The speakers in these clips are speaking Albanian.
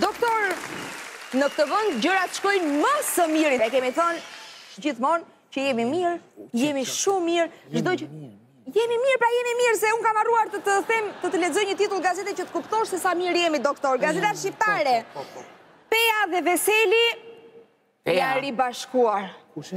Doktor, në këtë vënd gjërat shkojnë më së miri. E kemi thënë gjithmonë që jemi mirë, jemi shumë mirë, çdo që jemi mirë, pra jemi mirë se unë kam harruar të të them, të të lexoj një titull gazete që të kuptosh se sa mirë jemi, doktor. Gazeta shqiptare. Po, po, po. Peja dhe Veseli janë ribashkuar. Kush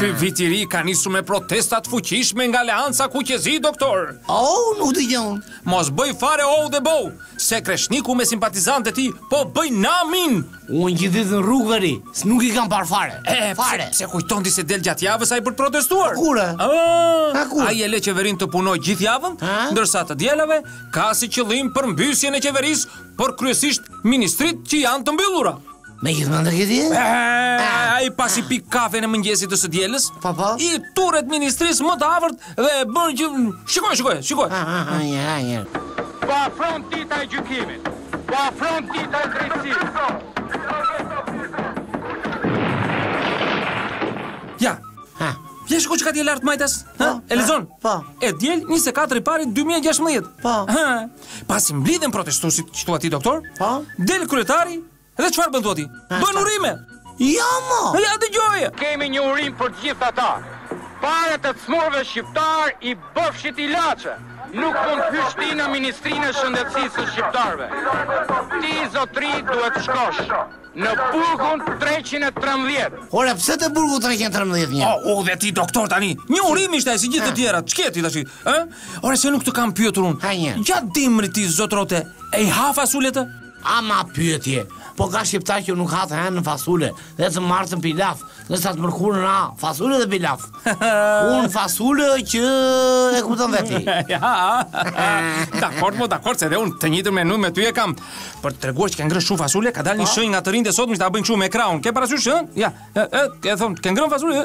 Ky vit i ri ka nisur me protesta të fuqishme nga Aleanca Kuqezi, doktor. Oh, nuk dëgjon. Mos bëj fare oh dhe bow, se Kreshniku me simpatizantët e tij po bëjnë namin. Unë gjithë ditën rrugëve rri, nuk i kam parë fare. E, fare. Pse kujton ti se del gjatë javës ai për të protestuar. Po kur? Ah, kur? Ai e le qeverinë të punojë gjithë javën, ndërsa të dielave ka si qëllim përmbysjen e qeverisë, por kryesisht ministritë që janë të mbyllura. Me gjithë mend e ke ti? Eh, ah. Ai pasi pi kafen e mëngjesit të së dielës? Po, po. I turet ministrisë më të afërt dhe e bërë që... Shikoje, shikoje, shikoje. A, a, a, një, a, një. Po afron dita e gjykimit. Po afron dita e drejtësisë. Ja. Ha. Ja shiko çka ti lart majtas, ha? Po, e lexon? Po. E diel 24 i pari 2016. Po. Ha. Pasi mblidhen protestuesit, ç'thua ti doktor? Po. Del kryetari Dhe çfarë bën thua ti? Bën urime. Jo mo. Ja dëgjoje. Kemi një urim për të gjithë ata. Paret e të sëmurëve shqiptarë i bëfshit ilaçe. Nuk mund të hysh ti në Ministrinë e Shëndetësisë së Shqiptarëve. Ti zotri duhet të shkosh në burgun 313. Ore pse te burgu 313 një? O, u dhe ti doktor tani. Një urim ishte si gjithë të tjerat. Ç'ke ti tash? Ë? Ore se nuk të kam pyetur unë. Gjatë dimrit ti zotrote, a i ha fasulet? Ama pyetje, po ka shqiptar që nuk ha të hënën fasule, dhe të martën pilaf, ndërsa të mërkurën ha fasule dhe pilaf. Unë fasule që e kupton veti. ja. dakord, mo dakord, se dhe unë të njëjtën menu me ty e kam. Për të treguar që ke ngrënë shumë fasule, ka dalë një po. shenjë nga të rinjtë sot, që ta bëjnë kështu me krahun. Ke parasysh, ë? Ja, e, e, e thonë, ke ngrënë fasule,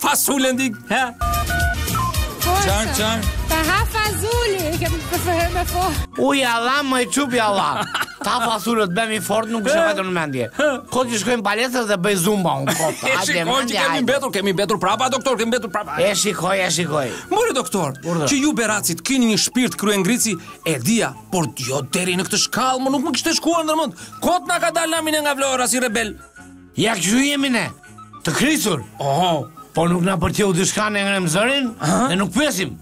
Fasulën di, ha? Çfarë, çfarë. Ta ha fazuli, e kem për të hyrë me fo. Uj Allah, më iku p'Allah. Ta fasulët bëhemi i fortë nuk është vetëm në mendje. Kot që shkojmë palestër dhe bëj zumba unë kot. E shikoj që kemi mbetur, kemi mbetur prapa doktor, kemi mbetur prapa. E shikoj, e shikoj. More doktor, që ju beratsit keni një shpirt kryengritësi, e dija, por jo deri në këtë shkallë, mo nuk më kishte shkuar ndërmend. Kot na ka dalë nami ne nga Vlora si rebelë. Ja kështu jemi ne, të krisur. Oho, po nuk na përcjell diçka ne ngremë zërin, ne nuk pyesim.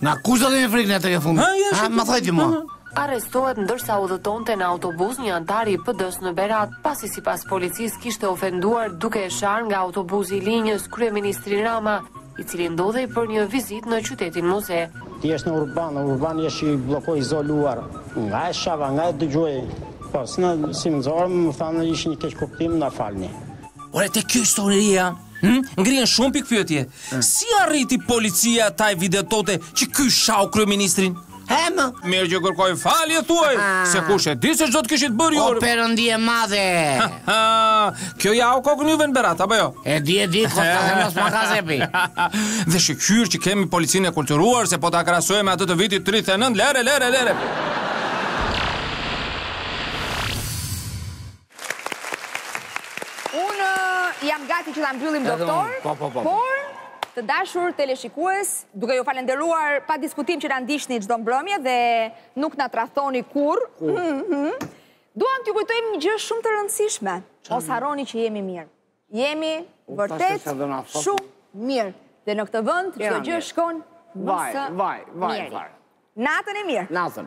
Nga kush do të kemi frikë ne tek e fundit? Ha, më thoj ti mua. Arrestohet ndërsa udhëtonte në autobus një anëtar i PD-së në Berat, pasi sipas policisë kishte ofenduar duke e sharë nga autobusi i linjës kryeministri Rama. i cili ndodhej për një vizitë në qytetin muze. Tha isha në urban, urbani ishte i bllokuar, izoluar, ngaqë shava, ngaqë dëgjuan, po s'di se si më nxorën, më thanë ishte një keqkuptim, na falni. Ore, te kjo historia, hm? ngrihen shumë pikëpyetje. Hmm. Si arriti policia ta evidentote që ky shau kryeministrin? Hë më. Mirë që kërkoi falje thuaj, ah. se kush e di se ç'do të kishin bërë. O perëndi e madhe. Kjo ja u kokë juve në Berat apo jo? E di e di, po ta them as maka zepi. Dhe shyqyr që kemi policinë e kulturuar se po ta krahasojmë me atë të vitit 39, lere lere lere. Unë jam gati që ta mbyllim doktor, po, po, po, por të dashur teleshikues, duke ju falenderuar pa diskutim që na ndiqni çdo mbrëmje dhe nuk na tradhtoni kurrë, duam t'ju kujtojmë një gjë shumë të rëndësishme. Mos harroni që jemi mirë. Jemi vërtet shumë mirë. Dhe në këtë vend çdo gjë shkon më së miri. Natën e mirë. Natën.